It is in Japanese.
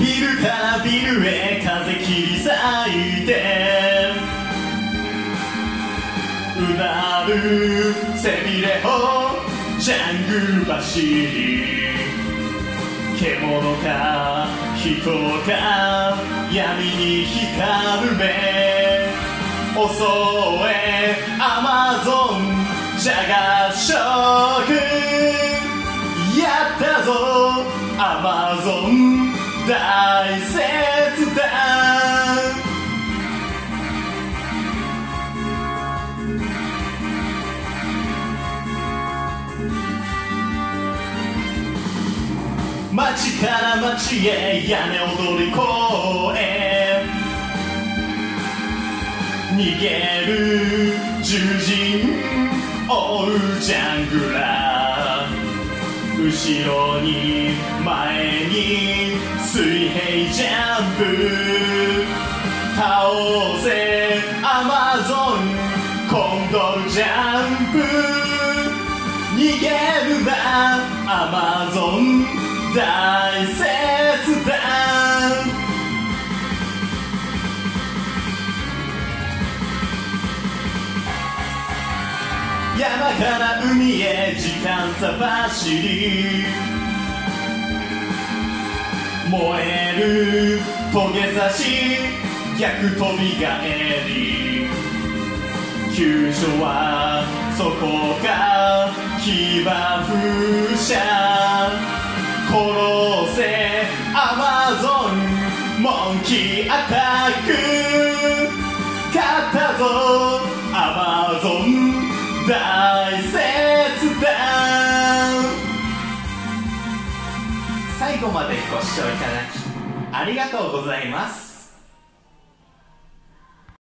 ビルからビルへ風切り裂いて。うなる背びれをジャングル走り獣か人か闇に光る目。襲えアマゾンジャガ大切だ。街から街へ屋根踊り越え。逃げる獣人追うジャングラー。後ろに前に水平ジャンプ。倒せアマゾンコンドルジャンプ。逃げるなアマゾンだ山から海へ時間差走り燃えるトゲ刺し逆飛び返り。急所はそこか牙風車。殺せアマゾンモンキーアタック。大切だ。最後までご視聴いただきありがとうございます。